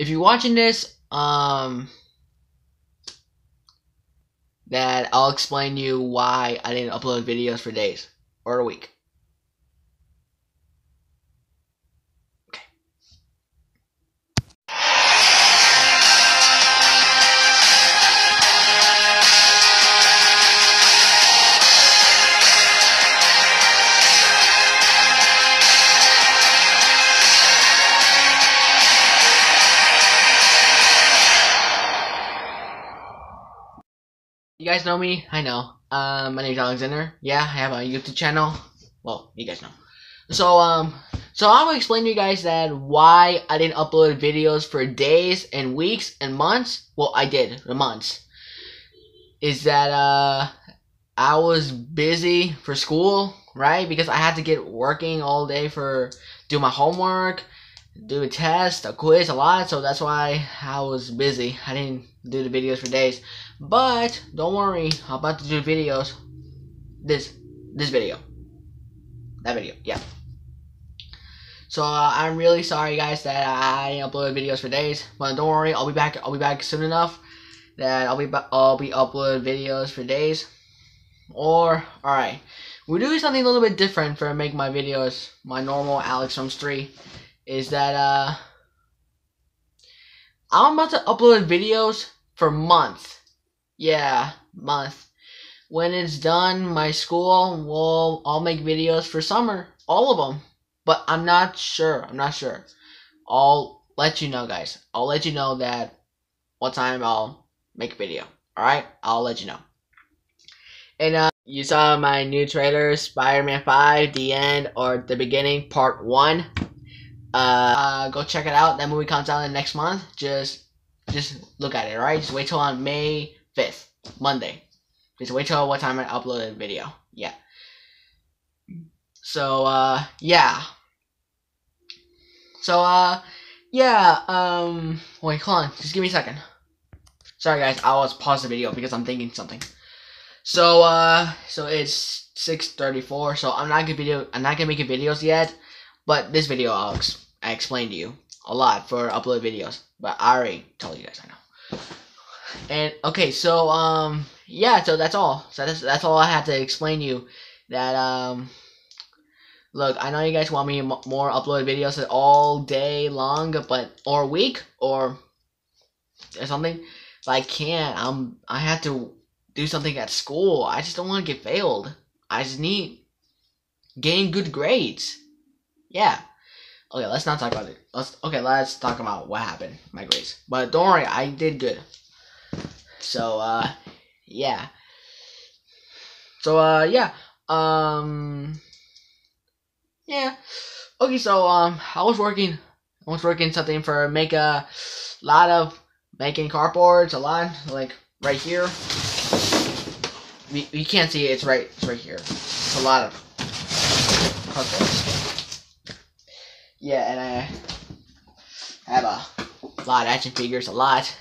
if you're watching this, um, that I'll explain you why I didn't upload videos for days or a week. You guys know me? I know. Um, my name's Alexander. Yeah, I have a YouTube channel. Well, you guys know. So, um, so I'm gonna explain to you guys that why I didn't upload videos for days and weeks and months. Well, I did, the months. Is that, uh, I was busy for school, right? Because I had to get working all day for, do my homework, do a test, a quiz, a lot. So that's why I was busy. I didn't do the videos for days. But don't worry, I'm about to do videos. This this video. That video, yeah. So uh, I'm really sorry guys that I didn't upload videos for days, but don't worry, I'll be back. I'll be back soon enough that I'll be I'll be uploading videos for days. Or all right, we're doing something a little bit different for make my videos my normal Alex Films three. Is that uh I'm about to upload videos for months yeah, month. When it's done, my school will I'll make videos for summer, all of them. But I'm not sure. I'm not sure. I'll let you know, guys. I'll let you know that what time I'll make a video. All right, I'll let you know. And uh, you saw my new trailer, Spider-Man 5, the end or the beginning, part one. Uh, uh, go check it out. That movie comes out in the next month. Just, just look at it. Right. Just wait till on May 5th, Monday. Just wait till what time I upload a video. Yeah. So, uh, yeah. So, uh, yeah, um, wait, hold on. Just give me a second. Sorry, guys. I was pause the video because I'm thinking something. So, uh, so it's 6.34, so I'm not gonna video, I'm not gonna make videos yet, but this video I'll ex I explained to you a lot for upload videos, but I already told you guys, I know. And okay, so um yeah, so that's all. So that's that's all I had to explain to you. That um look, I know you guys want me more upload videos all day long, but or week or or something. But I can't. I'm I have to do something at school. I just don't want to get failed. I just need gain good grades. Yeah. Okay, let's not talk about it. Let's okay, let's talk about what happened, my grades. But don't worry, I did good. So, uh, yeah. So, uh, yeah. Um, yeah. Okay, so, um, I was working, I was working something for make a lot of making cardboards, a lot, like, right here. We, you can't see it, it's right, it's right here. It's a lot of cardboards. Yeah, and I have a lot of action figures, a lot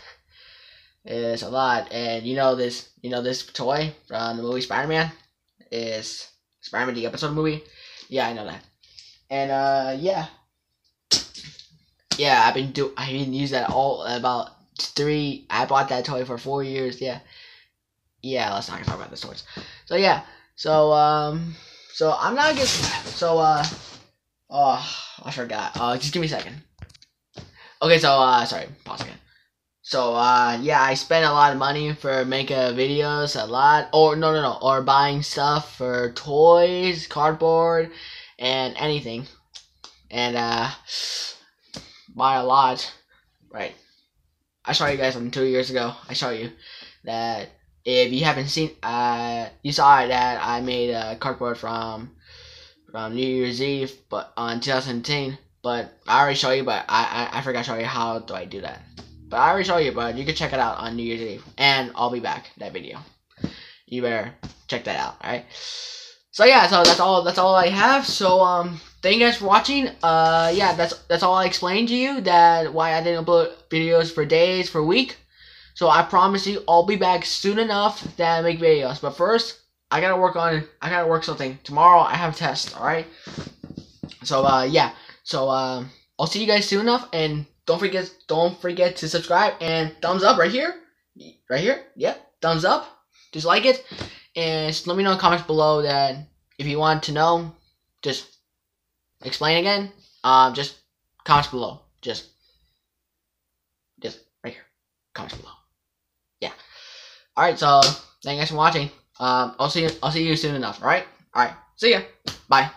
is a lot. And you know this, you know this toy from the movie Spider Man is Spider Man the episode movie. Yeah, I know that. And uh, yeah, yeah, I've been do I've been using that all about three. I bought that toy for four years. Yeah, yeah. Let's not talk about this toys. So yeah, so um, so I'm not getting so uh, oh, I forgot. Uh, just give me a second. Okay, so uh, sorry, pause again. So uh yeah, I spent a lot of money for making videos, a lot or no no no, or buying stuff for toys, cardboard, and anything. And uh buy a lot. Right. I saw you guys from two years ago. I saw you that if you haven't seen uh you saw that I made a cardboard from from New Year's Eve but on 2010 but I already showed you but I, I, I forgot to show you how do I do that. But I already showed you, but you can check it out on New Year's Eve. And I'll be back, that video. You better check that out, alright? So yeah, so that's all that's all I have. So um thank you guys for watching. Uh yeah, that's that's all I explained to you that why I didn't upload videos for days, for a week. So I promise you I'll be back soon enough that I make videos. But first, I gotta work on I gotta work something. Tomorrow I have a test, alright? So uh yeah. So um I'll see you guys soon enough and don't forget don't forget to subscribe and thumbs up right here. Right here. Yep. Thumbs up. Just like it. And just let me know in the comments below that if you want to know, just explain again. Um just comments below. Just just right here. Comments below. Yeah. Alright, so thank you guys for watching. Um I'll see you I'll see you soon enough, alright? Alright. See ya. Bye.